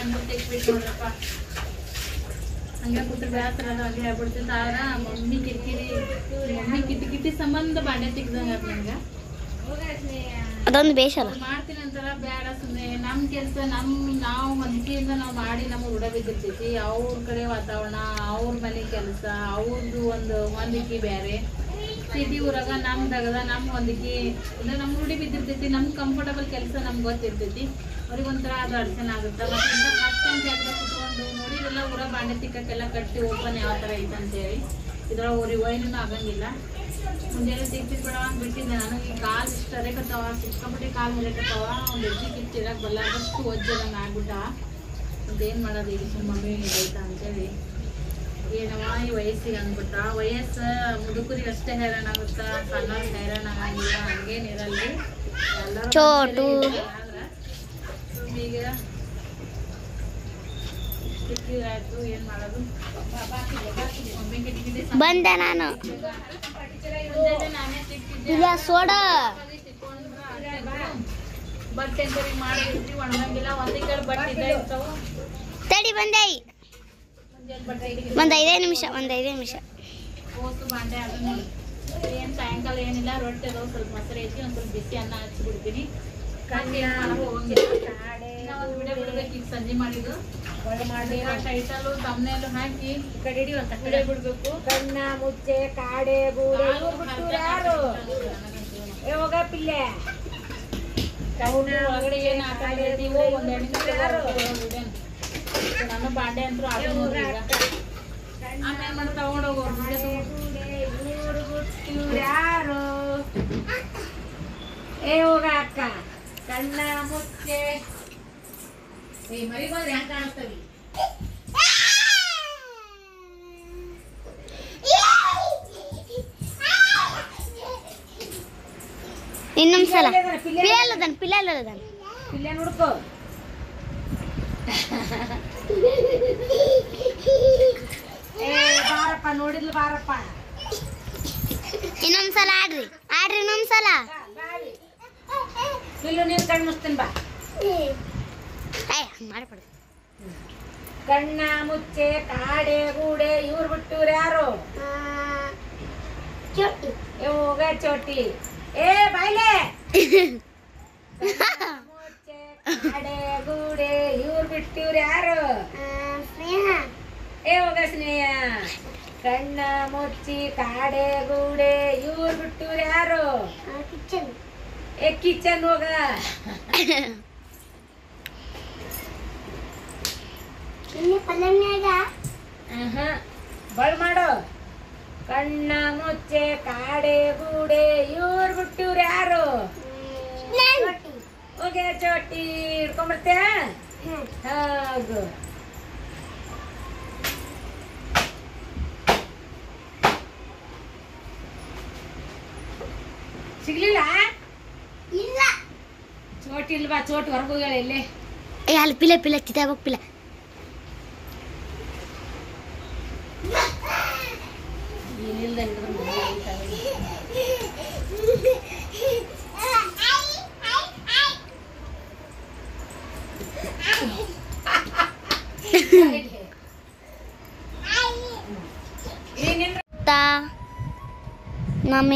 ಅಂದ್ಬಿಟ್ಟು ತೆಗ್ಬಿಟ್ಟು ನೋಡ್ರಪ್ಪ ಹಂಗೆ ಕೂತ್ರೆ ಬೇಸರ ಹಾಗೆ ಆಗ ಮಮ್ಮಿ ಕಿರಿಕಿರಿ ಮಮ್ಮಿ ಕಿಟಿ ಕಿಟಿ ಸಂಬಂಧ ಬಾಂಡೆ ತೆಗ್ದಂಗ ನಂಗೆ. ಅದೊಂದು ಬೇಷಲ್ಲ ಮಾಡ್ತೀನಿ ಅಂತಾರ ಬೇಡ ಸುಮ್ಮನೆ ನಮ್ಮ ಕೆಲಸ ನಮ್ಮ ನಾವು ಮನ್ಸಿಯಿಂದ ನಾವು ಮಾಡಿ ನಮಗೆ ಉಡಬೇಕಿರ್ತೈತಿ ಅವ್ರ ಕಡೆ ವಾತಾವರಣ ಅವ್ರ ಮನೆ ಕೆಲಸ ಅವ್ರದ್ದು ಒಂದು ಹೊಂದಿಕೆ ಬೇರೆ. ಸಿಟಿ ಊರಾಗ ನಮ್ಮ ದಗದ ನಮ್ಮ ಹೊಂದಿಕೆ ಅಂದ್ರೆ ನಮ್ಮ ರೂಢಿ ಬಿದ್ದಿರ್ತೈತಿ ನಮ್ಮ ಕಂಫರ್ಟಬಲ್ ಕೆಲಸ ನಮ್ಗೆ ಗೊತ್ತಿರ್ತೈತಿ. ಅವ್ರಿಗೆ ಒಂಥರ ಅದು ಅಡಚಣೆ ಆಗುತ್ತೆ? ಹತ್ತು ಜಾಗದಾಗ ಕುತ್ಕೊಂಡು ನೋಡಿದೆಲ್ಲ ಊರ ಬಾಂಡೆ ತಿಕ್ಕಕ್ಕೆಲ್ಲ ಕಟ್ಟಿ ಓಪನ್ ಯಾವ ಥರ ಐತೆ ಅಂತೇಳಿ. ಇದ್ರೊಳಗೆ ಊರಿ ಒಯ್ನೂ ಆಗಂಗಿಲ್ಲ. ಮುಂಜಾನೆ ತೆಗ್ದಿದ್ ಬೇಡ ಅಂತ ಬಿಟ್ಟಿದ್ದೆ ನಾನು. ಈ ಕಾಲು ಇಷ್ಟು ಅರೇಕತ್ತಾವ ಸಿಕ್ಕಾಪಟ್ಟೆ ಕಾಲು ಹರಿಕತ್ತಾವ ಒಂದು ಹೆಜ್ಜೆ ಕಿಚ್ಚಿರಕ್ಕೆ ಬಲ್ಲಾದಷ್ಟು ಒಜ್ಜದಂಗೆ ಆಗ್ಬಿಟ್ಟ. ಏನು ಮಾಡೋದು ಈಗ ಸುಮ್ಮನೆ ಇದೈತಾ ಅಂತೇಳಿ. ಏನವ ಈ ವಯಸ್ಸಿಗೆ ಅಂದ್ಬಿಟ್ಟ. ವಯಸ್ಸು ಮುದುಕರಿಗೆ ಅಷ್ಟೇ ಹೈರಾಣ ಆಗುತ್ತಾ? ಸಣ್ಣವ್ರಿಗೆ ಹೈರಾಣ ಆಗಿಲ್ಲ ಹಂಗೇನಿರಲ್ಲ ಎಲ್ಲರೂ ಈಗ ಏನು ಮಾಡೋದು? ಬಂದೆ ನಾನು. ಇಲ್ಲ ಸೋಡಾ. ಬಟ್ಟೆ ಅಂತೇಳಿ ಮಾಡಿ ಒಣಗಂಗಿಲ್ಲ ಒಂದೇ ಕಡೆ ಬಟ್ಟೆ ತಡಿ ಬಂದೆ. ಒಂದು ಐದೇ ನಿಮಿಷ. ಒಂದು ಐದೇ ನಿಮಿಷ ಏನು ಸಾಯಂಕಾಲ ಏನಿಲ್ಲ ರೊಟ್ಟಿ ಅದು ಸ್ವಲ್ಪ ಮೊಸರು ಐತಿ ಒಂದು ಸ್ವಲ್ಪ ಬಿಸಿ ಅನ್ನ ಹಚ್ಚಿಬಿಡ್ತೀನಿ ಸಂಜೆ ಮಾಡಿದ್ದು. ಟೈಟಲು ತಮ್ಮನೇಲು ಹಾಕಿ ಕಡಿಡಿ ಒಂದು ಕಡೆ. ಬಿಡ್ಬೇಕು. ಕಣ್ಣ ಮುಚ್ಚೆ ಕಾಡೆ ಗೂಡೆ ಯಾರು ಪಿಲ್ಲೆ. ಕೌಂಟರ್ ಒಳಗಡೆ ಏನು ಆಟ ಆಡಿರ್ತೀವೋ ಒಂದ್ ನಿಮಿಷ ನಾನು ಬಾಂಡೆ ಅಂತೂ ಆಮೇಲೆ ಮಾಡಿ ಯಾರು? ಏ ಹೋಗ ಅಕ್ಕ. ಕಣ್ಣ ಮುಚ್ಚೆ. ಏ ಮರಿ ಬಂದ್ರೆ ಹೆಂಗ್ ಕಾಣಿಸ್ತವಿ ಇನ್ನೊಂದು ಸಲ ಪಿಲ್ಲೆ ಪಿಲ್ಲಲ್ಲದನ್ ಪಿಲ್ಲಲ್ಲದನ್ ಪಿಲ್ಲೆ ನೋಡ್ಕೋ. ಬಾರಪ್ಪ ನೋಡಿದ್ಲು ಬಾರಪ್ಪ. ಇನ್ನೊಂದ್ಸಲ ಆಡ್ರಿ. ಆಡ್ರಿ ಇನ್ನೊಂದು ಸಲ ನೀನು ಕಣ್ಣು ಮುಚ್ತೀನಿ ಬಾ. ಮಾಡ್ಬಿಡು ಕಣ್ಣ ಮುಚ್ಚೆ ಕಾಡೆ ಗೂಡೆ ಇವ್ರು ಬಿಟ್ಟವ್ರು ಯಾರು? ಚೋಟಿ. ಚೋಟಿ. ಏ ಬಾಯ್ಲೆ. ಕಾಡೆ ಗೂಡೆ ಇವ್ರು ಬಿಟ್ಟಿವ್ರು ಯಾರು? ಏ ಹೋಗ ಸ್ನೇಹ. ಕಣ್ಣ ಮುಚ್ಚಿ ಕಾಡೆ ಗೂಡೆ ಇವ್ರು ಬಿಟ್ಟಿವ್ರು ಯಾರು? ಏ ಕಿಚನ್ ಹೋಗ. ಆಹಾ. ಬಳ್ ಮಾಡು. ಕಣ್ಣ ಮುಚ್ಚೆ ಕಾಡೆ ಗೂಡೆ ಇವ್ರು ಬಿಟ್ಟಿವ್ರು ಯಾರು? ಹೋಗೆ ಚೋಟಿ ಹಿಡ್ಕೊಂಬರ್ತೆ ಹೌದು ಸಿಗ್ಲಿಲ್ಲ ಇಲ್ಲ. ಚೋಟಿ ಇಲ್ವಾ? ಚೋಟಿ ಹೊರಗೆ ಹೋಗ್ಯಾಳ ಇಲ್ಲೇ. ಏ ಅಲ್ಲಿ ಪಿಲ್ಲ ಪಿಲ್ಲ ಕಿತ್ತಾಗ ಪಿಲ್ಲ ಏನಿಲ್ದ ಏನಿಲ್ಲ ತಾ ನಮ್ಮಿ ನಾ ಒಂದು ಕಟ್ತೀನಿ ದೊಡ್ಡದು ಕೊಟ್ಟ ಆಮೇಲೆ ನಿನ್ ಉಂಡಿನ ಇಟ್ಟಿರ್ತೀನಿ ತಡಿ ಮತ್ತೆ ಒಳ್ಳೆ ಇಟ್ಟಿರ್ತೀನಿ ಇನ್ನಾಟೆ ಕೊಟ್ಟವಳು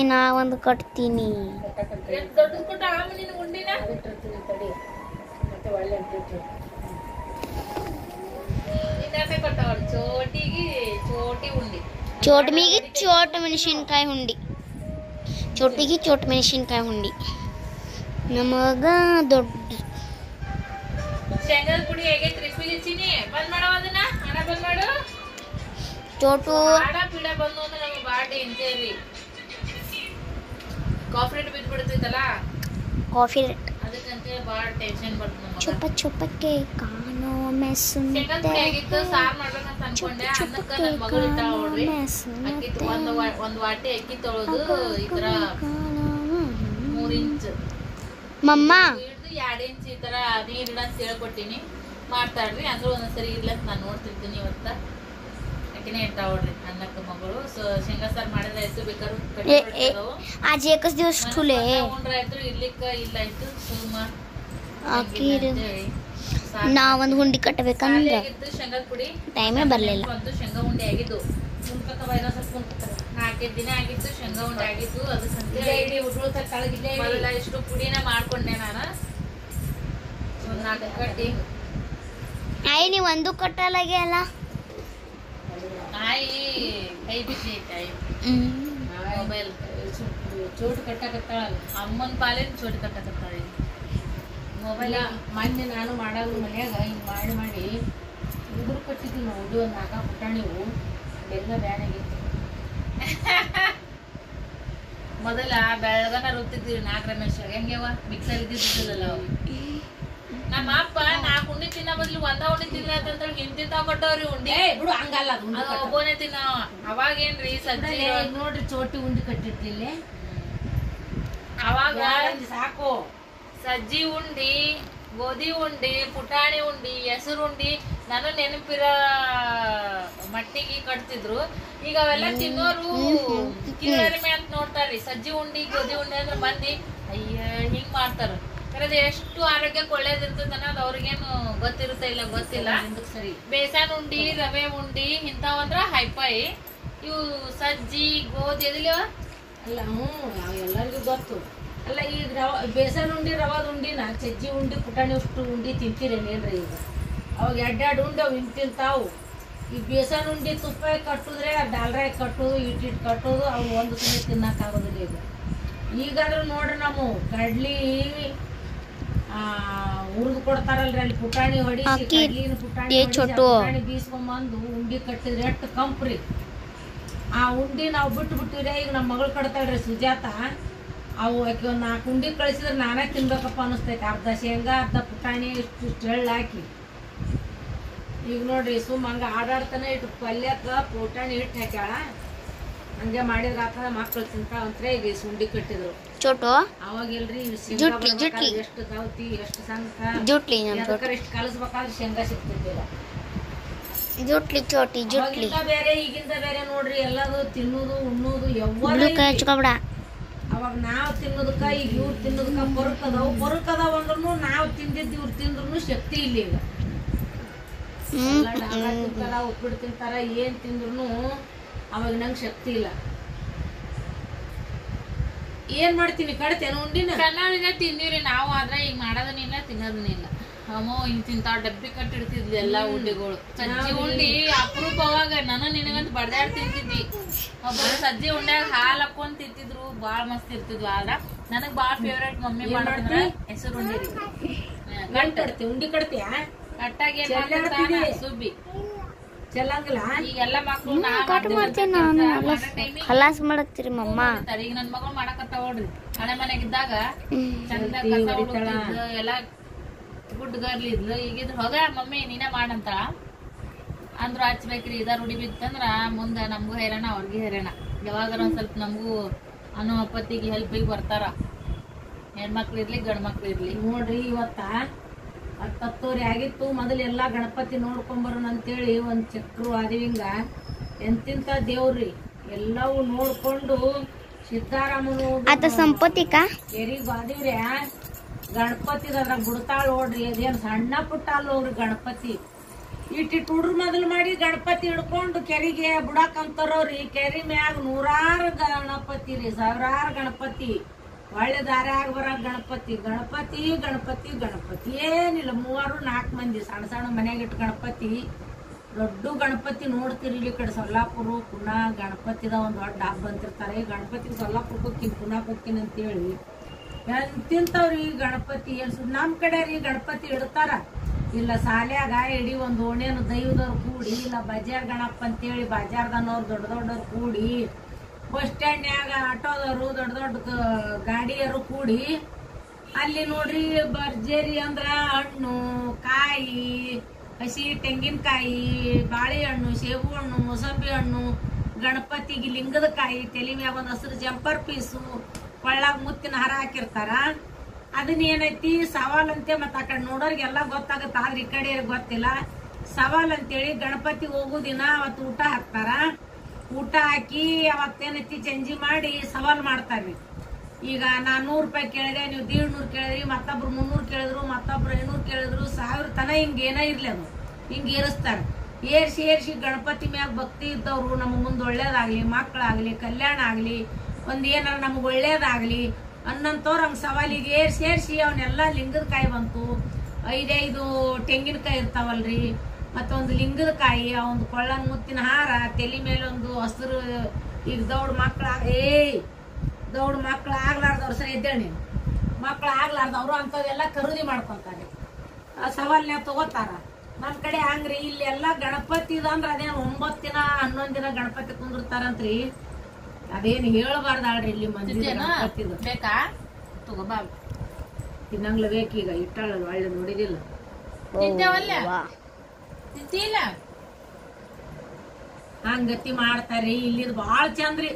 ಚೋಟಿಗೆ ಚೋಟಿ ಉಂಡಿ ಚೋಟ್ ಮೀಗಿ ಚೋಟ್ ಮೆಣಸಿನ್ಕಾಯಿ ಹುಂಡಿ. ಚೋಟಿಗೆ ಚೋಟ್ ಮೆಣಸಿನ್ಕಾಯಿ ಹುಂಡಿ. ನಮಗ ದೊಡ್ಡ ಶೇಂಗಾದ ಪುಡಿ ಹೇಗೈತ್ರಿ ಫಿಲಿ ಚಿನಿ? ಬಂದ್ ಮಾಡವ ಅದನ್ನ. ಹಣ ಬಂದ್ ಮಾಡು. ಚೋಟು ಆಡ ಪೀಡ ಬಂದು ಅಂದ್ರೆ ನಮಗೆ ಬಾಡಿ ಅಂತೇಳಿ ಕಾಫಿ ರೇಟ್ ಬಿದ್ದು ಬಿಡ್ತೈತಲ್ಲ ಕಾಫಿ ರೇಟ್ ಅದಕ್ಕಂತೇಳಿ ಭಾಳ ಟೆನ್ಷನ್ ಬರ್ತದೆ ಚುಪ್ಪ ಚುಪ್ಪಕ್ಕೆ ಕಾಣೋ ಆಗಿತ್ತು ಸಾರ್ ಮಾಡ್ಬೇಕಂತ ಅನ್ಕೊಂಡೆ. ಅನ್ನಕ್ಕೆ ನನ್ನ ಮಗಳು ಇಟ್ಟ ನೋಡ್ರಿ. ಅಕ್ಕಿ ಒಂದು ಒಂದ್ ವಾಟಿ ಅಕ್ಕಿ ತೊಳೆದು ಈ ತರ ಮೂರ್ ಇಂಚ್. ಮಮ್ಮ. ಹಿಡ್ದು ಎರಡ್ ಇಂಚ್ ಈ ತರ ನೀರು ಇಡ ಅಂತ ಹೇಳ್ಕೊಟ್ಟಿನಿ. ಮಾಡ್ತಾಳ್ರಿ ಅಂದ್ರೂ ಒಂದೊಂದ್ಸರಿ ಇಲ್ಲ ಅಂತ ನಾನು ನೋಡ್ತಿರ್ತೀನಿ ಇವತ್ತ. ಗಟ್ಟಿನೇ ದಿವಸ ನಾ ಒಂದು ಹುಂಡಿ ಕಟ್ಟಬೇಕಂದ್ರೆ ಶೇಂಗಾ ಪುಡಿ. ಟೈಮೇ ಬರಲಿಲ್ಲ. ಒಂದು ಶೇಂಗಾ ಉಂಡೆ ದಿನ ಆಗಿತ್ತು ಶೇಂಗಾ ಉಂಡೆ ಪುಡಿನ ಮಾಡ್ಕೊಂಡೆ ನಾನು. ನಾಲ್ಕು ಕಟ್ಟಿ. ಒಂದು ಕಟ್ಟಲಾಗೆ ಅಲ್ಲ. ಆಯಿ ಕೈ ಬಿಸಿ ಮೊಬೈಲ್. ಚೋಟ್ ಕಟ್ಟಾಕತ್ತಾಳಲ್ಲ ಅಮ್ಮನ ಪಾಲಿನ ಚೋಟು ಕಟ್ಟಕತ್ತಾಳ ಮೊಬೈಲ ಮೊನ್ನೆ ನಾನು ಮಾಡಲ್ಲ ಮನ್ಯಾಗ ಹಿಂಗೆ ಮಾಡಿ ಮಾಡಿ ಉಗುರು ಕಟ್ಟಿದ್ವಿ ನಾವು ಉಡು ಒಂದು ನಾಲ್ಕು ಪುಟಾಣಿವು ಎಲ್ಲ ಬ್ಯಾನಾಗಿತ್ತು ಮೊದಲ ಬೆಳಗನ ರುಬ್ತಿದ್ವಿ ನಾಲ್ಕು ರಮೇಶ್. ಹೆಂಗೆವ ಮಿಕ್ಸರ್ ಇದ್ದಿದ್ದಿಲ್ಲಲ್ಲ ಅವು. ನಮ್ಮ ಅಪ್ಪ ನಾಲ್ಕು ಉಂಡಿ ತಿನ್ನ ಬದ್ಲು ಒಂದ ಉಂಡಿ ತಿನ್ನತ್ತಂತ ಹಿಂತಿಂತಾವ್ ಕೊಟ್ಟವ್ರಿ ಉಂಡಿ. ಬಿಡು ಹಂಗಲ್ಲ. ಒಬ್ಬನೇ ತಿನ್ನ. ಅವಾಗೇನ್ರಿ ಸಜ್ಜಿ? ನೋಡ್ರಿ ಚೋಟಿ ಉಂಡಿ ಕಟ್ಟಿರ್ತಿಲ್ಲಿ. ಅವಾಗ ಸಾಕು. ಸಜ್ಜಿ ಉಂಡಿ ಗೋಧಿ ಉಂಡಿ ಪುಟಾಣಿ ಉಂಡಿ ಹೆಸರು ಉಂಡಿ ನಾನು ನೆನಪಿರ ಮಟ್ಟಿಗೆ ಕಟ್ತಿದ್ರು. ಈಗ ಅವೆಲ್ಲ ತಿನ್ನೋರು ಕೀಳರಿಮೆ ಅಂತ ನೋಡ್ತಾರ್ರಿ. ಸಜ್ಜಿ ಉಂಡಿ ಗೋಧಿ ಉಂಡಿ ಅಂದ್ರೆ ಬಂದಿ ಅಯ್ಯ ಹಿಂಗ್ ಮಾಡ್ತಾರ. ಎಷ್ಟು ಆರೋಗ್ಯಕ್ಕೆ ಒಳ್ಳೇದಿರ್ತದ ಅನ್ನೋದು ಅವ್ರಿಗೇನು ಗೊತ್ತಿರುತ್ತೆ ಇಲ್ಲ ಗೊತ್ತಿಲ್ಲ. ಸರಿ? ಬೇಸನ್ ಉಂಡಿ ರವೆ ಉಂಡಿ ಇಂಥವಂದ್ರ ಹೈಪೈ ಇವು ಸಜ್ಜಿ ಗೋಧಿ ಅದಿಲ್ಲ ಅಲ್ಲ ಹ್ಞೂ ಎಲ್ಲರಿಗೂ ಗೊತ್ತು. ಅಲ್ಲ ಈಗ ರವ ಬೇಸನ್ ಉಂಡಿ ರವಾದ ಉಂಡಿನ ಸಜ್ಜಿ ಉಂಡಿ ಪುಟಾಣಿ ಉಷ್ಟು ಉಂಡಿ ತಿಂತೀರೇನೇನ್ರಿ ಈಗ? ಅವಾಗ ಎಡ್ಡೆಡ್ ಉಂಡಿ ಅವು ಹಿಂಗೆ ತಿಂತಾವು ಈ ಬೇಸನ್ ಉಂಡಿ ತುಪ್ಪ ಕಟ್ಟಿದ್ರೆ ಡಾಲ್ರಾಯ್ ಕಟ್ಟೋದು ಇಟ್ಟಿಟ್ಟು ಕಟ್ಟೋದು ಅವು ಒಂದು ಸುಮ್ಮನೆ ತಿನ್ನಕ್ಕಾಗೋದಿಲ್ಲ ಈಗ. ಈಗಾದ್ರೂ ನೋಡ್ರಿ ನಾವು ಕಡ್ಲಿ ಹುರಿದು ಕೊಡ್ತಾರಲ್ರಿ ಅಲ್ಲಿ ಪುಟಾಣಿ ಹೊಡಿ ಅಕ್ಕಿ ಪುಟಾಣಿ ಚೊಟ್ಟು. ಪುಟಾಣಿ ಬೀಸ್ಕೊಂಬಂದು ಉಂಡಿ ಕಟ್ಟಿದ್ರೆ ಎಷ್ಟು ಕಂಪ್ರಿ. ಆ ಉಂಡಿ ನಾವು ಬಿಟ್ಟು ಬಿಟ್ಟಿವ್ರಿ ಈಗ ನಮ್ಮ ಮಗಳು ಕಡ್ತಾಳ್ರಿ ಸುಜಾತ. ಅವು ಆಕೆ ಒಂದು ನಾಲ್ಕು ಉಂಡಿ ಕಳಿಸಿದ್ರೆ ನಾನೇ ತಿನ್ಬೇಕಪ್ಪ ಅನಿಸ್ತೈತೆ ಅರ್ಧ ಶೇಂಗಾ ಅರ್ಧ ಪುಟಾಣಿ ಇಷ್ಟು ಇಷ್ಟು ಎಳ್ಳು ಹಾಕಿ. ಈಗ ನೋಡ್ರಿ ಸುಮ್ಮ ಹಂಗೆ ಆಡಾಡ್ತಾನೆ ಇಟ್ಟು ಪಲ್ಯಕ್ಕ ಪುಟಾಣಿ ಹಿಟ್ಟು ಹಾಕ್ಯಾಳ. ಹಂಗೆ ಮಾಡಿದ್ರ ಆತದ ಮಕ್ಳು ತಿಂತಾವಂತ್ರೆ ಈಗ ಸುಂಡಿ ಕಟ್ಟಿದ್ರು. ಚೋಟು ಅವಾಗ ಇಲ್ರಿ ಜುಟ್ಲಿ, ಜುಟ್ಲಿ. ಎಷ್ಟು ದೌತಿ ಎಷ್ಟು ಸಂತ ಜುಟ್ಲಿ ಇಷ್ಟು ಕಲಸ್ಬೇಕಾದ್ರೆ ಶೇಂಗಾ ಸಿಗ್ತಿದ್ದಿಲ್ಲ ಜುಟ್ಲಿ ಚೋಟಿ ಜುಟ್ಲಿ. ಬೇರೆ ಈಗಿಂದ ಬೇರೆ ನೋಡ್ರಿ ಎಲ್ಲದು ತಿನ್ನೋದು ಉಣ್ಣೋದು ಯಾವಾಗ ಹಚ್ಕೊಬಿಡ. ಅವಾಗ ನಾವು ತಿನ್ನೋದಕ್ಕ ಈಗ ಇವ್ರು ತಿನ್ನೋದಕ್ಕ ಬರುಕ್ ಅದಾವು. ಬರುಕ್ ಅದಾವ ಅಂದ್ರೂ ನಾವು ತಿಂದಿದ್ದು ಇವ್ರು ತಿಂದ್ರು ಶಕ್ತಿ ಇಲ್ಲ ಈಗ. ಉಪ್ಪಿಟ್ಟು ತಿಂತಾರ ಏನ್ ತಿಂದ್ರು ಅವಾಗ ನಂಗೆ ಶಕ್ತಿ ಇಲ್ಲ. ಏನ್ ಮಾಡ್ತೀನಿ ಕಡತೇನು ಉಂಡಿನ? ಕನ್ನಡಿನ ತಿಂದಿವ್ರಿ ನಾವು ಆದ್ರೆ ಈಗ ಮಾಡೋದನ್ನಿಲ್ಲ ತಿನ್ನೋದನ್ನಿಲ್ಲ ಅಮ್ಮೋ ಹಿಂಗ್ ತಿಂತಾವ್ ಡಬ್ಬಿ ಕಟ್ಟಿಡ್ತಿದ್ವಿ ಎಲ್ಲಾ ಉಂಡಿಗಳು. ಸಜ್ಜಿ ಉಂಡಿ ಅಪರೂಪವಾಗ ನಾನು ನಿನಗಂತ ಬಡ್ದಾಡ್ ತಿಂತಿದ್ವಿ ಒಬ್ಬರು ಸಜ್ಜಿ ಉಂಡ್ಯಾಗ ಹಾಲ್ ಹಾಕೊಂಡ್ ತಿಂತಿದ್ರು ಬಾಳ್ ಮಸ್ತ್ ಇರ್ತಿದ್ವು. ಆದ್ರ ನನಗ್ ಬಾಳ್ ಫೇವ್ರೇಟ್ ಮಮ್ಮಿ ಮಾಡೋದ್ರ? ಹೆಸರು ಉಂಡಿ ಕಡ್ತಿ ಉಂಡಿ ಕಡ್ತೀಯ ಕಟ್ಟಾಗಿ ಸುಬ್ಬಿ. ಚೆಲ್ಲಂಗಿಲ್ಲ? ಮಕ್ಳು ನಾ ಕಟ್ ಮಾಡ್ತೀನಿ ನಾನು ಎಲ್ಲ. ಮಾಡತ್ತೀರಿ ಮಮ್ಮ. ಈಗ ನನ್ ಮಗಳು ಮಾಡಕತ್ತಾವ ನೋಡ್ರಿ. ಹಳೆ ಮನೆಗಿದ್ದಾಗ ಹ್ಮ್. ಚಂದ ಕಸ ಹುಡುಕ್ತಿದ್ಲು ಎಲ್ಲ ಗುಡ್ ಗರ್ಲ್ ಇದ್ಲು ಈಗಿದ್ರ ಹೋಗ ಮಮ್ಮಿ ನೀನೇ ಮಾಡಂತ. ಅಂದ್ರು ಹಚ್ಬೇಕ್ರಿ ಇದ ರೂಢಿ ಬಿತ್ತಂದ್ರ ಮುಂದ ನಮಗೂ ಹೈರಾಣ ಅವ್ರಿಗೆ ಹೈರಾಣ. ಯಾವಾಗಾರ ಒಂದ್ ಸ್ವಲ್ಪ ನಮಗೂ ಅನ್ನೋ ಅಪ್ಪತ್ತಿಗೆ ಹೆಲ್ಪಿಗೆ ಬರ್ತಾರ. ಹೆಣ್ಮಕ್ಳು ಇರ್ಲಿ ಗಂಡ್ ಮಕ್ಳು ಇರ್ಲಿ. ನೋಡ್ರಿ ಇವತ್ತ? ಹತ್ತತ್ತೂರಿ ಆಗಿತ್ತು. ಮೊದಲೆಲ್ಲ ಗಣಪತಿ ನೋಡ್ಕೊಂಬರೋಣ ಅಂತೇಳಿ ಒಂದು ಚಕ್ರು ಆದಿವಿಂಗ. ಎಂತಿಂತ ದೇವ್ರಿ? ಎಲ್ಲವೂ ನೋಡ್ಕೊಂಡು ಸಿದ್ಧಾರಾಮನು ಆತ ಸಂಪತ್ತಿಕ? ಎರಿ ಬಾದಿವ್ರಿ ಗಣಪತಿ ಅದ್ರಾಗ ಬಿಡ್ತಾಳ ನೋಡ್ರಿ. ಅದೇನು ಸಣ್ಣ ಪುಟ್ಟ ಅಲ್ಲೋಗ್ರಿ ಗಣಪತಿ. ಇಟ್ಟಿಟ್ಟು ಹುಡ್ರು ಮೊದಲು ಮಾಡಿ ಗಣಪತಿ ಹಿಡ್ಕೊಂಡು ಕೆರಿಗೆ ಬಿಡಾಕಂತಾರವ್ರಿ ಕೆರಿ ಮ್ಯಾಗ ನೂರಾರು ಗಣಪತಿ ರೀ ಸಾವಿರಾರು ಗಣಪತಿ. ಒಳ್ಳೆ ದಾರ್ಯಾಗ ಬರೋ ಗಣಪತಿ ಗಣಪತಿ ಗಣಪತಿ ಗಣಪತಿ. ಏನಿಲ್ಲ, ಮೂವರು, ನಾಲ್ಕು ಮಂದಿ, ಸಣ್ಣ ಸಣ್ಣ ಮನ್ಯಾಗ ಇಟ್ಟು ಗಣಪತಿ. ದೊಡ್ಡ ಗಣಪತಿ ನೋಡ್ತೀರಿ ಇಲ್ಲಿ ಕಡೆ ಸೊಲ್ಲಾಪುರ, ಪುನಃ ಗಣಪತಿದ ಒಂದು ದೊಡ್ಡ ಹಬ್ಬ ಅಂತಿರ್ತಾರೆ. ಗಣಪತಿ ಸೊಲ್ಲಾಪುರಕ್ಕೆ ಹೋಗ್ತೀನಿ ಪುನಾಕ್ ಹೋಗ್ತೀನಿ ಅಂತೇಳಿ. ತಿಂತವ್ರಿ ಗಣಪತಿ. ಏನು ನಮ್ಮ ನಮ್ ಕಡೆ ರೀ ಗಣಪತಿ ಇಡ್ತಾರ. ಇಲ್ಲ ಸಾಲ್ಯಾಗ ಇಡೀ ಒಂದು ಓಣೇನು ದೈವದವ್ರು ಕೂಡಿ, ಇಲ್ಲ, ಬಜಾರ್ ಗಣಪ ಅಂತೇಳಿ ಬಜಾರ್ದನವ್ರು ದೊಡ್ಡ ದೊಡ್ಡವ್ರು ಕೂಡಿ ಬಸ್ ಸ್ಟ್ಯಾಂಡ್ನ್ಯಾಗ ಆಟೋದವರು ದೊಡ್ಡ ದೊಡ್ಡ ಗಾಡಿಯರು ಕೂಡಿ ಅಲ್ಲಿ ನೋಡ್ರಿ ಬರ್ಜೇರಿ ಅಂದ್ರ ಹಣ್ಣು, ಕಾಯಿ, ಹಸಿ ತೆಂಗಿನಕಾಯಿ, ಬಾಳೆಹಣ್ಣು ಸೇಬು ಹಣ್ಣು ಮೊಸಂಬಿ ಹಣ್ಣು ಗಣಪತಿಗೆ ಲಿಂಗದ ಕಾಯಿ, ತಲೆ ಮ್ಯಾಗ ಒಂದು ಹಸಿರು ಜಂಪರ್ ಪೀಸು, ಕೊಳ್ಳಾಗ ಮುತ್ತಿನ ಹಾರ ಹಾಕಿರ್ತಾರ. ಅದನ್ನ ಏನೈತಿ ಸವಾಲ್ ಅಂತೆ ಮತ್ತ ಆ ಕಡೆ ನೋಡೋರಿಗೆಲ್ಲ ಗೊತ್ತಾಗತ್ತ, ಆದ್ರೆ ಈ ಕಡೆ ಗೊತ್ತಿಲ್ಲ. ಸವಾಲ್ ಅಂತೇಳಿ ಗಣಪತಿ ಹೋಗೋ ದಿನ ಅವತ್ತು ಊಟ ಹಾಕ್ತಾರ. ಊಟ ಹಾಕಿ ಅವತ್ತೇನೈತಿ ಚಂಜಿ ಮಾಡಿ ಸವಾಲ್ ಮಾಡ್ತಾರ್ರಿ ಈಗ ನಾ ನೂರು ರೂಪಾಯಿ ಕೇಳಿದೆ, ನೀವು ದೀಡ್ ನೂರು ಕೇಳಿದ್ರಿ, ಮತ್ತೊಬ್ರು ಮುನ್ನೂರು ಕೇಳಿದ್ರು, ಮತ್ತೊಬ್ರು ಐನೂರು ಕೇಳಿದ್ರು, ಸಾವಿರ ತನ ಹಿಂಗೆ ಏನ ಇರ್ಲಿ ಅದು. ಹಿಂಗೆ ಏರಿಸ್ತಾರೆ. ಏರ್ಸಿ ಏರ್ಸಿ ಗಣಪತಿ ಮ್ಯಾಗ ಭಕ್ತಿ ಇದ್ದವ್ರು ನಮ್ಗೆ ಮುಂದೆ ಒಳ್ಳೇದಾಗಲಿ ಮಕ್ಕಳಾಗಲಿ ಕಲ್ಯಾಣ ಆಗಲಿ, ಒಂದು ಏನಾರ ನಮ್ಗೆ ಒಳ್ಳೇದಾಗಲಿ, ಅನ್ನಂತವ್ರು ಹಂಗೆ ಸವಾಲಿಗೆ ಏರ್ಸಿ ಏರ್ಸಿ ಅವನ್ನೆಲ್ಲ ಲಿಂಗದ ಕಾಯಿ ಬಂತು. ಐದೈದು ತೆಂಗಿನಕಾಯಿ ಇರ್ತಾವಲ್ರಿ ಮತ್ತೊಂದು ಲಿಂಗದ ಕಾಯಿ ಒಂದು ಕೊಳ್ಳನ್ ಮುತ್ತಿನ ಹಾರ ತಲೆ ಮೇಲೆ ಒಂದು ಹಸಿರು ಈಗ ದೌಡ್ ಮಕ್ಳ ಏಯ್ ದೌಡ್ ಮಕ್ಳು ಆಗ್ಲಾರ್ದವ್ರು ಸರಿ ಎದ್ದೇಳಿ ನೀನು. ಮಕ್ಳು ಆಗ್ಲಾರ್ದವ್ರು ಅಂಥವೆಲ್ಲ ಖರೀದಿ ಮಾಡ್ಕೊಂತಾರೆ ಆ ಸವಾಲ್ನ್ಯಾಗ ತಗೋತಾರ. ನಮ್ಮ ಕಡೆ ಹಂಗ್ರಿ ಇಲ್ಲಿ ಎಲ್ಲಾ ಗಣಪತಿ ಅಂದ್ರೆ ಅದೇನ್ ಒಂಬತ್ತು ದಿನ ಹನ್ನೊಂದ್ ದಿನ ಗಣಪತಿ ಕುಂದಿರ್ತಾರಂತ್ರಿ ಅದೇನು ಹೇಳ್ಬಾರ್ದಾಳ್ರಿ ಇಲ್ಲಿ ಮಂದಿ ಬೇಕಾ? ತಗೋಬಾ ತಿನ್ನಂಗ್ಲ ಬೇಕೀಗ ಇಟ್ಟಾಳ ಒಳ್ಳೆ ನೋಡಿದಿಲ್ಲ. ತಿಂತೇವಲ್ಲ ತಿಂತಿಲ್ಲ. ಹಂಗತಿ ಮಾಡ್ತಾರಿ ಇಲ್ಲಿ ಇಲ್ಲಿದ್ ಬಾಳ್ ಚಂದ್ರಿ.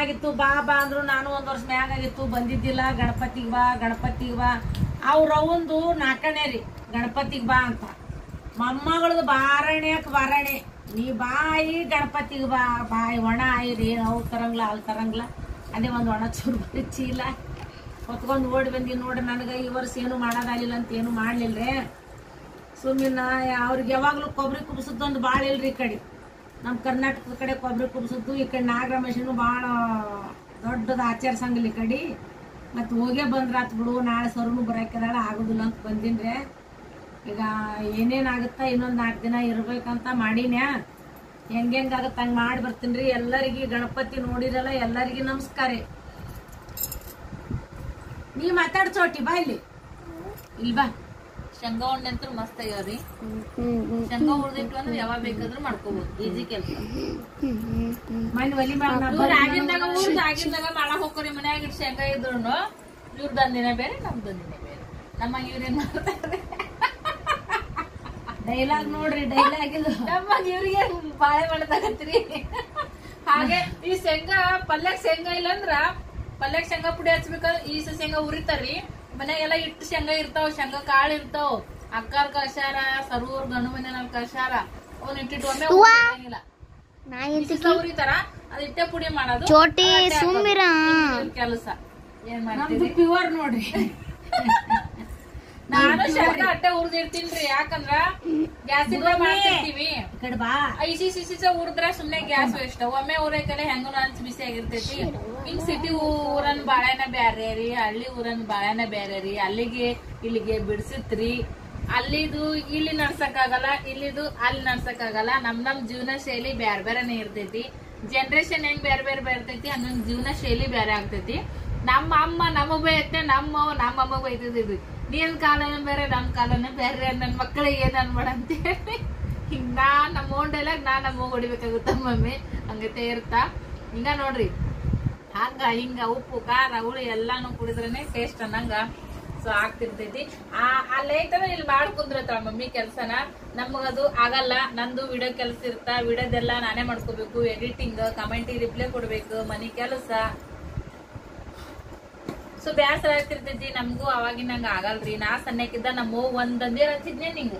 ಆಗಿತ್ತು? ಬಾ ಬಾ ಅಂದ್ರು ನಾನು ಒಂದ್ ವರ್ಷ ಮ್ಯಾಗ ಆಗಿತ್ತು ಬಂದಿದ್ದಿಲ್ಲ. ಗಣಪತಿಗ್ ಬಾ ಗಣಪತಿಗ್ ಬಾ. ಅವ್ರ ಅವಂದು ನಾಲ್ಕನೇ ರೀ ಗಣಪತಿಗ್ ಬಾ ಅಂತ. ಮೊಮ್ಮಗಳದು ಬಾರಣೆಕ್ ಬಾರಣೆ ನೀ ಬಾಯಿ ಗಣಪತಿಗ್ ಬಾ ಬಾಯಿ ಒಣ ಆಯ್ರಿ ಅವ್ ತರಂಗ್ಲ ಅಲ್ ತರಂಗ್ಲ. ಅದೇ ಒಂದ್ ಒಣ ಚೂರು ಚೀಲ. ಹೊತ್ಕೊಂಡ್ ಓಡಿ ಬಂದಿ ನೋಡ್ರಿ ನನಗೆ ಈ ವರ್ಷ ಏನು ಮಾಡೋದಾಗಿಲ್ಲ ಅಂತ ಏನು ಮಾಡ್ಲಿಲ್ರಿ. ಸುಮ್ಮನ ಅವ್ರಿಗೆ ಯಾವಾಗಲೂ ಕೊಬ್ಬರಿ ಕುಬ್ಸದ್ದೊಂದು ಭಾಳ ಇಲ್ರಿ ಈ ಕಡೆ. ನಮ್ಮ ಕರ್ನಾಟಕದ ಕಡೆ ಕೊಬ್ಬರಿ ಕುಬ್ಸದ್ದು, ಈ ಕಡೆ ನಾಗರಮೇಶನು ಭಾಳ ದೊಡ್ಡದ ಆಚರಿಸಂಗಿಲ್ಲ ಈ ಕಡೆ. ಮತ್ತೆ ಹೋಗೇ ಬಂದ್ರಾತ್ ಬಿಡು, ನಾಳೆ ಸರ್ನು ಬರಾಕದಾಳ ಆಗೋದಿಲ್ಲ ಅಂತ ಬಂದಿನ್ರಿ. ಈಗ ಏನೇನಾಗುತ್ತಾ ಇನ್ನೊಂದು ನಾಲ್ಕು ದಿನ ಇರ್ಬೇಕಂತ ಮಾಡೀನಿ ಹೆಂಗೆ ಹೆಂಗ್ ಆಗತ್ತ ಹಂಗ್ ಮಾಡಿ ಬರ್ತೀನಿ ರೀ ಎಲ್ಲರಿಗೆ ಗಣಪತಿ ನೋಡಿರಲ್ಲ, ಎಲ್ಲರಿಗೆ ನಮಸ್ಕಾರ. ರೀ. ನೀ ಮಾತಾಡ್ ಚೋಟಿ ಬಾ ಇಲ್ಲಿ. ಇಲ್ಲಿ ಬಾ. ಶೇಂಗಾ ಉಂಡೆ ಅಂತೂ ಮಸ್ತ್ ಆಗ್ಯಾವ್ರಿ ಶೇಂಗಾ ಉಳ್ದಿಟ್ಟು ಅಂದ್ರೆ ಯಾವಾಗ ಬೇಕಾದ್ರೂ ಮಾಡ್ಕೋಬಹುದು ಈಜಿ ಕೆಲಸ. ಮನೆ ಒಲಿ ಆಗಿಂದಾಗ ಉಳ್ದು ಆಗಿಂದಾಗ ಮಾಡಕ್ ಹೋಗ್ರಿ ಮನ್ಯಾಗ ಶೇಂಗಾ ಇದ್ರು ಇವ್ರ ದಂದಿನ ಬೇರೆ ನಮ್ ದಂದಿನ ಬೇರೆ. ನಮ್ಮ ಇವ್ರೇನ್ ಮಾಡ್ತಾರೆ? ಡೈಲಾಗ್ ನೋಡ್ರಿ ಡೈಲಾಗ್ ಇದು. ನಮ್ಮ ಇವ್ರಿಗೆ ಬಾಳೆ ಮಾಡ್ತಾಗತ್ರಿ ಹಾಗೆ ಈ ಶೇಂಗಾ ಪಲ್ಯಕ್ ಶೇಂಗಾ ಇಲ್ಲ ಅಂದ್ರ ಪಲ್ಯಕ್ ಶೇಂಗಾ ಪುಡಿ ಹಚ್ಬೇಕಂದ್ರ ಈ ಸ ಶೇಂಗಾ ಉರಿತಾರ್ರಿ. ಮನ್ಯಾಗೆಲ್ಲ ಇಟ್ಟ ಶೇಂಗಾ ಇರ್ತಾವ ಶೇಂಗಾ ಕಾಳು ಇರ್ತಾವ. ಅಕ್ಕಾರ ಕಷಾರ ಸರೂರ್ ಗಂಡು ಮನೆಯಲ್ಲಿ ಕಷಾರ ಅವ್ನ ಇಟ್ಟಿಟ್ಟು ಒಮ್ಮೆ ಉರಿಯಂಗಿಲ್ಲ. ಉರಿತಾರ ಅದ್ ಇಟ್ಟೆ ಪುಡಿ ಮಾಡೋದು. ಚೋಟಿ ಸುಮ್ಮಿರ? ಕೆಲಸ. ಏನ್ ಮಾಡ್ತೀವಿ ಪ್ಯೂರ್ ನೋಡ್ರಿ. ನಾನು ಶೇಂಗಾ ಅಟ್ಟೆ ಉರ್ದಿರ್ತೀನ್ರಿ ಯಾಕಂದ್ರ ಗ್ಯಾಸ್ ಮಾಡ್ತಿರ್ತೀವಿ. ಐಸಿ ಸಿಸಿ ಉರ್ದ್ರ ಸುಮ್ನೆ ಗ್ಯಾಸ್ ವೇಸ್ಟ್ ಒಮ್ಮೆ ಊರೈಕಲೆ ಹೆಂಗ ಹಂಚ್ ಬಿಸಿ ಆಗಿರ್ತೈತಿ. ಹಿಂಗ್ ಸಿಟಿ ಊರನ್ ಬಾಳೆನ ಬ್ಯಾರೆ ರೀ ಹಳ್ಳಿ ಊರನ್ ಬಾಳೆನ ಬ್ಯಾರೆ ರೀ. ಅಲ್ಲಿಗೆ ಇಲ್ಲಿಗೆ ಬಿಡ್ಸಿತ್ರಿ. ಅಲ್ಲಿದು ಇಲ್ಲಿ ನಡ್ಸಕ್ಕಾಗಲ್ಲ ಇಲ್ಲಿದು ಅಲ್ಲಿ ನಡ್ಸಕ್ಕಾಗಲ್ಲ. ನಮ್ ನಮ್ ಜೀವನ ಶೈಲಿ ಬ್ಯಾರೆ ಬೇರೆನೆ ಇರ್ತೈತಿ. ಜನರೇಷನ್ ಹೆಂಗ್ ಬೇರೆ ಬೇರೆ ಇರ್ತೈತಿ ಹಂಗಂಗ್ ಜೀವನ ಶೈಲಿ ಬೇರೆ ಆಗ್ತೈತಿ. ನಮ್ಮ ಅಮ್ಮ ನಮಗ್ ಬೈತೆ ನಮ್ಮ ಅವ್ವ ನಮ್ಮ ಅಮ್ಮಗ್ ಬೈತಿದ್ವಿ ನೀನ್ ಕಾಲನೇ ಬೇರೆ ನನ್ ಕಾಲನೇ ಬೇರೆ, ನನ್ ಮಕ್ಕಳಿಗೆ ಏನ್ ಅನ್ಬೇಡ ಅಂತ ಹೇಳಿ ಹಿಂಗ್ ನಾ ನಮ್ಮ ಓನ್ ಡೈಲಾಗ್ ನಾ ನಮ್ಮ ಹೊಡಿಬೇಕಾಗುತ್ತ ಮಮ್ಮಿ. ಹಂಗತೆ ಇರ್ತಾ. ಹಿಂಗ ನೋಡ್ರಿ, ಹಂಗ, ಹಿಂಗ, ಉಪ್ಪು, ಖಾರ, ಹುಳಿ ಎಲ್ಲಾನು ಕುಡಿದ್ರೇನೆ ಟೇಸ್ಟ್ ಅನ್ನಂಗ. ಸೊ ಆಗ್ತಿರ್ತೈತಿ. ಆ ಅಲ್ಲೈತನ ಇಲ್ಲಿ ಮಾಡ್ಕುಂದ್ರತ್ತ ಮಮ್ಮಿ ಕೆಲ್ಸನ. ನಮಗದು ಆಗಲ್ಲ. ನಂದು ವಿಡಿಯೋ ಕೆಲ್ಸ ಇರ್ತಾ. ವಿಡಿಯೋದೆಲ್ಲ ನಾನೇ ಮಾಡ್ಕೋಬೇಕು. ಎಡಿಟಿಂಗ್ ಕಮೆಂಟಿಗೆ ರಿಪ್ಲೈ ಕೊಡ್ಬೇಕು. ಮನಿ ಕೆಲಸ. ಸೊ ಬ್ಯಾಸರ ಆಗ್ತಿರ್ತೈತಿ ನಮಗೂ ಅವಾಗಿನ ಹಂಗ ಆಗಲ್ರಿ. ನಾ ಸಣ್ಣಕ್ಕಿದ್ದ ನಮ್ಮ ಒಂದ್ ಒಂದಂದೇ ಹಚ್ಚಿದ್ನೆ ನಿಂಗ.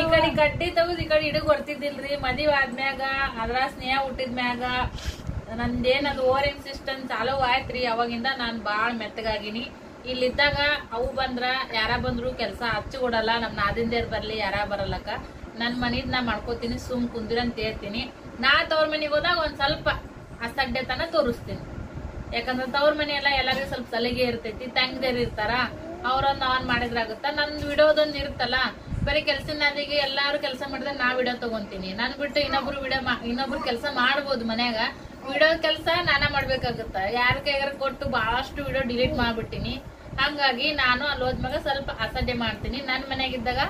ಈ ಕಡೆ ಗಡ್ಡಿ ತೆಗದ್ ಈ ಕಡೆ ಹಿಡಗ್ ಹೊರ್ತಿದ್ದಿಲ್ರಿ ಮದಿವ್ ಆದ್ಮ್ಯಾಗ ಅದ್ರ ಸ್ನೇಹ ಹುಟ್ಟಿದ್ಮ್ಯಾಗ ನಂದೇನ್ ಅದು ಓರಿಂಗ್ ಸಿಸ್ಟಮ್ ಚಾಲೂ ಆಯ್ತ್ರಿ. ಅವಾಗಿಂದ ನಾನ್ ಬಾಳ್ ಮೆತ್ತಗಾಗಿನಿ. ಇಲ್ಲಿದ್ದಾಗ ಅವು ಬಂದ್ರ ಯಾರ ಬಂದ್ರು ಕೆಲ್ಸ ಹಚ್ಚಿ ಕೊಡಲ್ಲ. ನಮ್ ನಾದಿಂದೇರ್ ಬರ್ಲಿ ಯಾರ ಬರಲ್ಲಕ್ಕ. ನನ್ ಮನಿದ್ ನಾ ಮಾಡ್ಕೋತೀನಿ ಸುಮ್ ಕುಂದಿರಂತ ಹೇಳ್ತೀನಿ. ನಾ ತವ್ರ ಮನಿಗ್ ಹೋದಾಗ ಒಂದ್ ಸ್ವಲ್ಪ ಅಸಡ್ಡೆತನ ತೋರಿಸ್ತೀನಿ. ಯಾಕಂದ್ರೆ ತವ್ರ ಮನೆ ಎಲ್ಲ ಎಲ್ಲರಿಗೂ ಸ್ವಲ್ಪ ಸಲಿಗೆ ಇರ್ತೈತಿ, ತಂಗ್ದೇರ್ ಇರ್ತಾರ, ಅವ್ರನ್ನ ಆನ್ ಮಾಡಿದ್ರಾಗುತ್ತ? ನಂದ್ ವಿಡಿಯೋದೊಂದ್ ಇರುತ್ತಲ್ಲ, ಬರೀ ಕೆಲ್ಸ ನಾದಿಗೆ ಎಲ್ಲಾರು ಕೆಲಸ ಮಾಡಿದ್ರೆ ನಾ ವಿಡಿಯೋ ತಗೊಂತೀನಿ. ನನ್ ಬಿಟ್ಟು ಇನ್ನೊಬ್ರು ವಿಡಿಯೋ ಇನ್ನೊಬ್ರು ಕೆಲಸ ಮಾಡ್ಬೋದು ಮನ್ಯಾಗ. ವಿಡಿಯೋ ಕೆಲಸ ನಾನ ಮಾಡ್ಬೇಕಾಗುತ್ತ? ಯಾರ ಕೈಗಾರ ಕೊಟ್ಟು ಬಹಳಷ್ಟು ವಿಡಿಯೋ ಡಿಲೀಟ್ ಮಾಡ್ಬಿಟ್ಟಿನಿ. ಹಂಗಾಗಿ ನಾನು ಅಲ್ಲಿ ಹೋದ್ಮ್ಯಾಗ ಸ್ವಲ್ಪ ಅಸಡ್ಡೆ ಮಾಡ್ತೀನಿ. ನನ್ ಮನ್ಯಾಗಿದ್ದಾಗ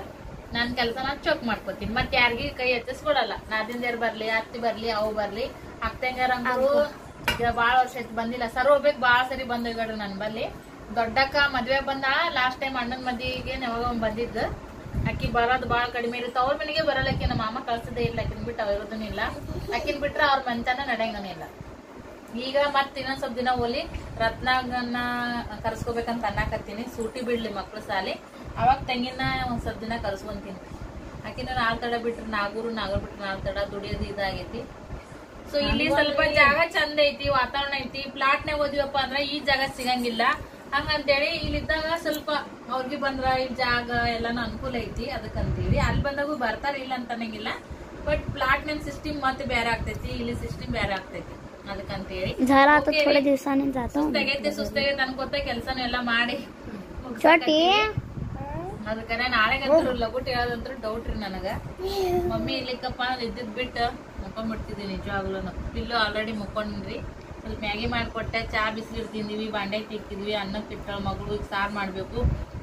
ನಾನ್ ಕೆಲಸನ ಚೊಕ್ ಮಾಡ್ಕೋತೀನಿ. ಮತ್ತೆ ಯಾರಿಗೂ ಕೈ ಎತ್ತಿಸ್ಕೊಡಲ್ಲ ನಾದಿಂದೇರ್ ಬರ್ಲಿ, ಅತ್ತಿ ಬರ್ಲಿ, ಅವು ಬರ್ಲಿ ಈಗ ಬಾಳ ವರ್ಷ ಆಯ್ತು ಬಂದಿಲ್ಲ. ಸರ್ ಹೋಗ್ಬೇಕು ಬಾಳ ಸರಿ ಬಂದಿಗಡ್ರಿ ನನ್ ಬಲ್ಲಿ. ದೊಡ್ಡಕ್ಕ ಮದ್ವೆ ಬಂದ ಲಾಸ್ಟ್ ಟೈಮ್ ಅಣ್ಣನ ಮದ್ವಿಗೆ ಯಾವಾಗ ಬಂದಿದ್ದು. ಅಕ್ಕಿ ಬರೋದು ಬಾಳ ಕಡಿಮೆ ಇರುತ್ತೆ. ಅವ್ರ ಮನೆಗೆ ಬರಲಕ್ಕೆ ನಮ್ಮ ಮಾಮ ಕಳ್ಸದೇ ಇಲ್ಲ ಅಕ್ಕಿನ ಬಿಟ್ಟು ಇರೋದನ್ನ ಇಲ್ಲ. ಅಕ್ಕಿನ ಬಿಟ್ರೆ ಅವ್ರ ಮಂಚನ ನಡೆಯಂಗನೇ ಇಲ್ಲ. ಈಗ ಮತ್ತೆ ಇನ್ನೊಂದ್ ಸ್ವಲ್ಪ ದಿನ ಹೋಲಿ ರತ್ನಾಗನ್ನ ಕರ್ಸ್ಕೋಬೇಕಂತ ಅನ್ನಕತ್ತೀನಿ. ಸೂಟಿ ಬಿಡ್ಲಿ ಮಕ್ಳು ಸಾಲಿ. ಅವಾಗ ತೆಂಗಿನ ಒಂದ್ ಸ್ವಲ್ಪ ದಿನ ಕರ್ಸ್ಕೊಂತೀನಿ. ಆಕಿನ ನಾಲ್ ತಡ ಬಿಟ್ರೆ ನಾಗೂರು ನಾಗರ್ ಬಿಟ್ರೆ ನಾಲ್ ತಡ ದುಡಿಯೋದು ಇದಾಗೈತಿ. ಸೊ ಇಲ್ಲಿ ಸ್ವಲ್ಪ ಜಾಗ ಚಂದ ಐತಿ ವಾತಾವರಣ ಐತಿ. ಪ್ಲಾಟ್ ನೇ ಓದಿವಪ್ಪ ಅಂದ್ರ ಈ ಜಾಗ ಸಿಗಂಗಿಲ್ಲ. ಹಂಗಂತೇಳಿ ಇಲ್ಲಿದ್ದಾಗ ಸ್ವಲ್ಪ ಅವ್ರಿಗೆ ಬಂದ್ರ ಈ ಜಾಗ ಎಲ್ಲಾನು ಅನುಕೂಲ ಐತಿ ಅದಕ್ಕಂತೀವಿ ಅಲ್ಲಿ ಬಂದಾಗೂ ಬರ್ತಾರ ಇಲ್ಲ ಅಂತ ಬಟ್ ಪ್ಲಾಟ್ನ ಸಿಸ್ಟಮ್ ಮತ್ತೆ ಬೇರೆ ಆಗ್ತೈತಿ ಇಲ್ಲಿ ಸಿಸ್ಟಮ್ ಬೇರೆ ಆಗ್ತೈತಿ ಅದಕ್ಕಂತೇಳಿ. ಸುಸ್ತಾಗೈತಿ ಸುಸ್ತಾಗೈತಿ ಅನ್ಕೋತ ಕೆಲ್ಸನ ಎಲ್ಲಾ ಮಾಡಿ ಅದಕ್ಕನೆ ನಾಳೆಗಂತೂ ಲಗುಟ್ ಹೇಳದ್ರು ಡೌಟ್ ರೀ ನನಗ. ಮಮ್ಮಿ ಇಲ್ಲಿಕ್ಕಪ್ಪ ಇದ್ದಿದ್ ಬಿಟ್ಟು ಮುಕ್ಕೊಂಡ್ಬಿಡ್ತಿದ್ದೆ ನಿಜವಾಗ್ಲೂ ಪಿಲ್ಲು ಆಲ್ರೆಡಿ ಮುಕ್ಕೊಂಡ್ರಿ ಸ್ವಲ್ಪ ಮ್ಯಾಗಿ ಮಾಡಿಕೊಟ್ಟೆ, ಚಾ ಬಿಸಿಲು ತಿಂದಿವಿ ಬಾಂಡೆ ತಿಕ್ಕಿದ್ವಿ ಅನ್ನಕ್ಕೆ ಇಟ್ಟ ಮಗಳು ಸಾರು ಮಾಡಬೇಕು.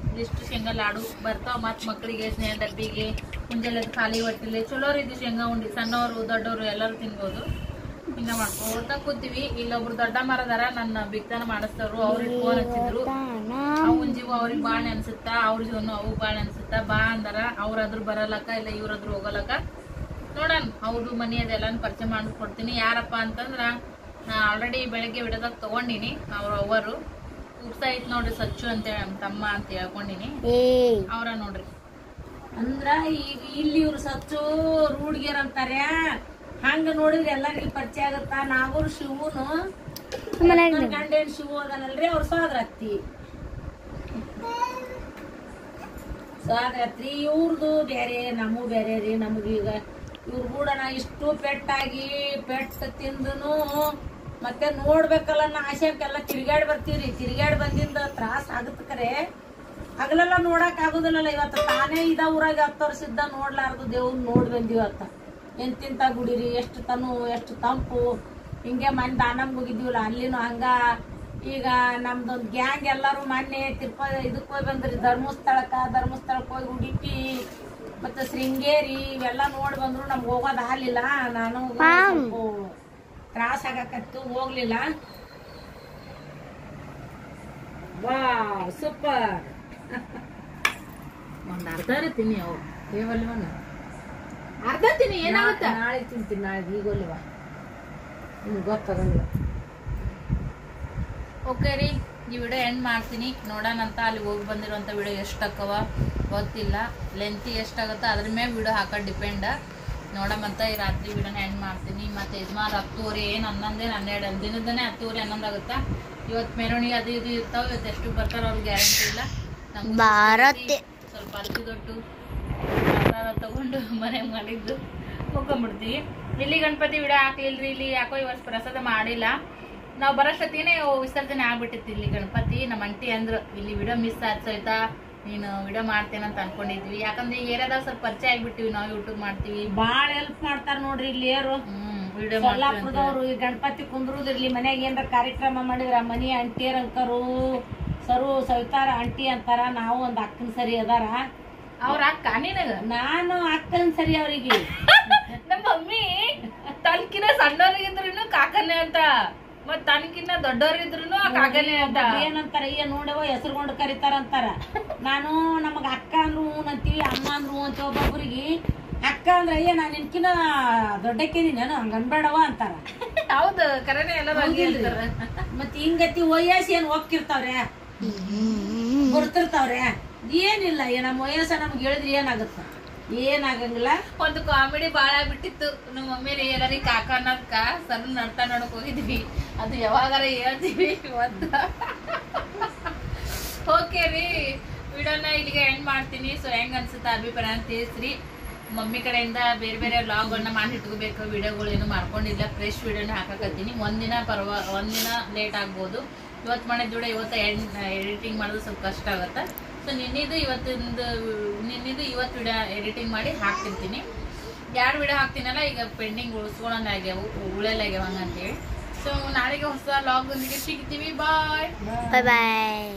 ಇದಿಷ್ಟು ಶೇಂಗಾ ಲಾಡು ಬರ್ತಾವ ಮತ್ತು ಮಕ್ಕಳಿಗೆ ಸ್ನೇಹ ಡಬ್ಬಿಗೆ ಮುಂಜಾನೆ ಖಾಲಿ ಹೊಟ್ಟಿಲ್ಲ ಚಲೋ ರೀತಿ ಶೇಂಗಾ ಉಂಡಿ, ಸಣ್ಣವರು, ದೊಡ್ಡವರು ಎಲ್ಲರೂ ತಿನ್ಬೋದು. ಹಿಂಗ ಮಾಡ್ಕೊಳ್ತಾ ಕೂತೀವಿ. ಇಲ್ಲೊಬ್ರು ದೊಡ್ಡ ಮರದಾರ, ನನ್ನ ಬಿತ್ತನ ಮಾಡಿಸ್ತವ್ರು ಅವ್ರಿಗೆ ಫೋನ್ ಹಚ್ಚಿದ್ರು. ಅವ್ನ ಜೀವ ಅವ್ರಿಗೆ ಬಾಳೆ ಅನ್ಸುತ್ತಾ, ಅವ್ರ ಜೀವನ ಅವು ಬಾಳೆ ಅನ್ಸುತ್ತಾ, ಬಾ ಅಂದಾರ. ಅವ್ರಾದ್ರೂ ಬರಲಕ್ಕ, ಇಲ್ಲ ಇವ್ರಾದ್ರೂ ಹೋಗಲಕ್ಕ? ನೋಡೋಣ. ಹೌದು ಮನಿ ಅದೆಲ್ಲ ಪರಿಚಯ ಮಾಡಿಸ್ಕೊಡ್ತೀನಿ ಯಾರಪ್ಪ ಅಂತಂದ್ರೆ ನಾ ಆಲ್ರೆಡಿ ಬೆಳಗ್ಗೆ ಬಿಡದಾಗ ತಗೊಂಡಿನಿ. ಅವ್ರ ಅವರು. ಕೂರ್ಸ ಐತ್ ನೋಡ್ರಿ ಸಚ್ಚು ಅಂತ ತಮ್ಮ ಅಂತ ಹೇಳ್ಕೊಂಡಿನಿ. ಅವ್ರ ನೋಡ್ರಿ. ಅಂದ್ರ ಈಗ ಇಲ್ಲಿ ಇವ್ರು ಸಚ್ಚು ರೂಡ್ಗೇರ್ ಅಂತಾರೆ. ಹಂಗ ನೋಡಿದ್ರೆ ಎಲ್ಲರಿಗೂ ಪರಿಚಯ ಆಗತ್ತ? ನಾಗೂರ್ ಶಿವನು. ಗಂಡೇನ್ ಶಿವ ಅದನಲ್ರಿ ಅವ್ರ ಸಾದ್ರ ಅತ್ತಿ ಸಾದ್ರ ಸೋದರತ್ರಿ ಇವ್ರದು ಬೇರೆ ನಮಗೂ ಬೇರೆ ರೀ ನಮಗೀಗ ಇವ್ರ ಕೂಡ ಇಷ್ಟು ಪೆಟ್ಟಾಗಿ ಪೆಟ್ಟು ತಿಂದನು ಮತ್ತೆ ನೋಡ್ಬೇಕಲ್ಲ ನಾ ಆಸೆಕ್ಕೆಲ್ಲ ತಿರ್ಗಾಡಿ ಬರ್ತೀವ್ರಿ. ತಿರ್ಗಾಡಿ ಬಂದಿಂದ ತ್ರಾಸ ಆಗತ್ ಕರೆ. ಹಗಲೆಲ್ಲ ನೋಡಕ್ ಆಗುದಿಲ್ಲಲ್ಲ ಇವತ್ತು. ತಾನೇ ಇದ ಊರಾಗ ಹತ್ತು ವರ್ಷದ ನೋಡ್ಲಾರ್ದು ದೇವ್ರ ನೋಡ್ ಬಂದಿವತ್ತ ಎಂತಿಂತ ಗುಡಿರಿ, ಎಷ್ಟು ತನು, ಎಷ್ಟು ತಂಪು. ಹಿಂಗೆ ಮನ್ ದಾನ ಮುಗಿದಿವಲ್ಲ, ಅಲ್ಲಿನೂ ಹಂಗ. ಈಗ ನಮ್ದೊಂದು ಗ್ಯಾಂಗ್ ಎಲ್ಲರೂ ಮೊನ್ನೆ ತಿರ್ಪ ಇದಕ್ಕೆ ಹೋಗಿ ಬಂದ್ರಿ. ಧರ್ಮಸ್ಥಳಕ್ಕ ಧರ್ಮಸ್ಥಳಕ್ಕೆ ಹೋಗಿ ಉಡುಪಿ ಮತ್ತೆ ಶೃಂಗೇರಿ ಇವೆಲ್ಲ ನೋಡಿ ಬಂದ್ರು ನಮ್ಗೆ ಹೋಗೋದ ಆಗ್ಲಿಲ್ಲ. ನಾನು ತ್ರಾಸ್ ತ್ರಾಸ ಆಗಕತ್ತು ಹೋಗ್ಲಿಲ್ಲ. ವಾ ಸೂಪರ್. ಒಂದ್ ಅರ್ಧ ತಿನ್ನಿ ಅವು. ದೇವಲ್ವನ ಅರ್ಧ ತಿನ್ನಿ ಏನಾಗುತ್ತೆ ನಾಳೆ ತಿಂತೀನಿ ನಾಳೆ ಈಗೊಲ್ವಾ? ನಿಮ್ಗೆ ಗೊತ್ತಾಗಲ್ಲ ಓಕೆ ರೀ. ಈ ವಿಡಿಯೋ ಎಂಡ್ ಮಾಡ್ತೀನಿ. ನೋಡೋಣ ಅಂತ ಅಲ್ಲಿ ಹೋಗಿ ಬಂದಿರುವಂತ ವಿಡಿಯೋ ಎಷ್ಟು ಅಕ್ಕವ ಗೊತ್ತಿಲ್ಲ. ಲೆಂತ್ ಎಷ್ಟಾಗುತ್ತೋ ಅದ್ರ ಮೇಲೆ ವಿಡಿಯೋ ಹಾಕೋದು ಡಿಪೆಂಡ್ ನೋಡಮಂತ ಈ ರಾತ್ರಿ ವಿಡಿಯೋನ ಎಂಡ್ ಮಾಡ್ತೀನಿ. ಮತ್ತು ಯಜಮಾನ್ ಹತ್ತುವರೆ ಏನು ಹನ್ನೊಂದೇ ಹನ್ನೆರಡು ದಿನದನೇ ಹತ್ತುವರೆ ಹನ್ನೊಂದು ಆಗುತ್ತಾ? ಇವತ್ತು ಮೆರವಣಿಗೆ ಅದು ಇದು ಇರ್ತಾವೆ ಇವತ್ತು ಎಷ್ಟು ಬರ್ತಾರ ಅವ್ರಿಗೆ ಗ್ಯಾರಂಟಿ ಇಲ್ಲ. ನಮ್ಗೆ. ಸ್ವಲ್ಪ ಅರ್ತಿ ದೊಡ್ಡು. ತಗೊಂಡು ಮನೆ ಮಾಡಿದ್ದು. ಹೋಗ್ಕೊಂಬಿಡ್ತೀವಿ ಇಲ್ಲಿ ಗಣಪತಿ ವಿಡಿಯೋ ಹಾಕ್ಲಿಲ್ರಿ. ಇಲ್ಲಿ ಯಾಕೋ ಇವತ್ತು ಪ್ರಸಾದ ಮಾಡಿಲ್ಲ. ನಾವು ಬರೋಷ್ಟೊತ್ತಿಗೆ ವಿಸರ್ಜನೆ ಆಗ್ಬಿಟ್ಟಿತ್ತು ಇಲ್ಲಿ ಗಣಪತಿ ನಮ್ಮ ಅಂಟಿ ಅಂದ್ರು ಇಲ್ಲಿ ವಿಡಿಯೋ ಮಿಸ್ ಆಯ್ತು ನೀನು ವಿಡಿಯೋ ಮಾಡ್ತೇನೆ ಅಂತ ಅನ್ಕೊಂಡಿದ್ವಿ. ಯಾಕಂದ್ರೆ ಏರಿಯಾದಾಗ ಸ್ವಲ್ಪ ಪರಿಚಯ ಆಗ್ಬಿಟ್ಟಿವಿ ನಾವು ಯೂಟ್ಯೂಬ್ ಮಾಡ್ತೀವಿ. ಬಹಳ ಹೆಲ್ಪ್ ಮಾಡ್ತಾರ ನೋಡ್ರಿ ಇಲ್ಲಿ ಅಂತ. ಸೊಲ್ಲಾಪುರದವ್ರು ಈ ಗಣಪತಿ ಕುಂದ್ರುದಿರ್ಲಿ ಮನ್ಯಾಗ ಏನಾರ ಕಾರ್ಯಕ್ರಮ ಮಾಡಿದ್ರ ಮನಿ ಅಂಟಿಯರ್ ಅಂಕರು ಸರು ಸವಿತಾರ ಅಂಟಿ ಅಂತಾರ ನಾವು ಒಂದ್ ಅಕ್ಕನ್ ಸರಿ ಅದಾರ. ಅವ್ರ ಅಕ್ಕ ನಿನಗ? ನಾನು ಅಕ್ಕನ್ ಸರಿ ಅವ್ರಿಗೆ. ನಮ್ಮ ಮಮ್ಮಿ ತನ್ಕಿನ ಸಣ್ಣವ್ರಿಗಿದ್ರು ಕಾಕನೇ ಅಂತ. ಮತ್ ತನಕಿನ್ನ ದೊಡ್ಡವ್ರಿದ್ರು ಅಂತ. ಏನಂತಾರ? ಏನ್ ನೋಡವ ಹೆಸರುಗೊಂಡು ಕರಿತಾರ ಅಂತಾರ ನಾನು ನಮಗ ಅಕ್ಕ ಅಂದ್ರು ಅಂತೀವಿ ಅಮ್ಮ ಅಂದ್ರು ಅಂತ ಅಂತೀವಿ ಒಬ್ಬೊಬ್ಬರಿಗೆ ಅಕ್ಕ ಅಂದ್ರೆ ಅಯ್ಯ ನಾನು ನಿನ್ಕಿನ ದೊಡ್ಡಕ್ಕೇನಿ ನಾನು ಹಂಗ ಅನ್ಬೇಡವ ಅಂತಾರ. ಹೌದು ಕರೆನೇ ಎಲ್ಲ ಮತ್ ಹಿಂಗತಿ ವಯಸ್ಸು ಏನ್ ಹೋಗ್ತಿರ್ತಾವ್ರೆ ಬರ್ತಿರ್ತಾವ್ರೆ ಏನಿಲ್ಲ ಏ ನಮ್ಮ ವಯಸ್ಸ ನಮ್ಗೆ ಹೇಳಿದ್ರೆ ಏನಾಗುತ್ತ? ಏನಾಗಂಗಿಲ್ಲ? ಒಂದು ಕಾಮಿಡಿ ಬಾಳ ಬಿಟ್ಟಿತ್ತು ನಮ್ಮ ಮಮ್ಮಿ ಎಲ್ಲರಿಗೆ ಕಾಕ ಅನ್ನೋದ್ಕ ಸಣ್ಣ ನಡ್ತಾ ನೋಡಕ್ ಹೋಗಿದ್ವಿ. ಅದು ಯಾವಾಗಾರ ಹೇಳ್ತೀವಿ ಇವತ್ತ. ಓಕೆ ರೀ. ವಿಡಿಯೋನ ಇಲ್ಲಿಗೆ ಎಂಡ್ ಮಾಡ್ತೀನಿ. ಸೊ ಹೆಂಗ್ ಅನ್ಸುತ್ತೆ ಅಭಿಪ್ರಾಯ ಅಂತ ತಿಳಿಸ್ರಿ. ಮಮ್ಮಿ ಕಡೆಯಿಂದ ಬೇರೆ ಬೇರೆ ವ್ಲಾಗ್ಗಳನ್ನ ಮಾಡಿ ಇಟ್ಕೋಬೇಕು. ವಿಡಿಯೋಗಳು ಏನು ಮಾಡ್ಕೊಂಡಿಲ್ಲ. ಫ್ರೆಶ್ ವಿಡಿಯೋನ ಹಾಕಕತ್ತೀನಿ. ಒಂದಿನ ಪರ್ವ ಒಂದಿನ ಲೇಟ್ ಆಗ್ಬೋದು. ಇವತ್ತು ಮಾಡಿದ ವಿಡಿಯೋ ಇವತ್ತು ಎಂಡ್ ಎಡಿಟಿಂಗ್ ಮಾಡೋದು ಸ್ವಲ್ಪ ಕಷ್ಟ ಆಗುತ್ತೆ. ಸೊ ನಿನ್ನೆದು ಇವತ್ತಿಂದು, ನಿನ್ನೆದು ಇವತ್ತು ವಿಡಿಯೋ ಎಡಿಟಿಂಗ್ ಮಾಡಿ ಹಾಕ್ತಿರ್ತೀನಿ. ಎರಡು ವಿಡಿಯೋ ಹಾಕ್ತೀನಲ್ಲ, ಈಗ ಪೆಂಡಿಂಗ್ ಉಳಿಸ್ಕೊಳ್ಳೋದಾಗ್ಯಾವು ಆಗ್ಯಾವ ಹಂಗಂತೇಳಿ. ಸೊ ನಾಳೆಗೆ ಹೊಸ ಲಾಗ್ ಒಂದಿಗೆ ಸಿಗ್ತೀವಿ. ಬಾಯ್ ಬಾಯ್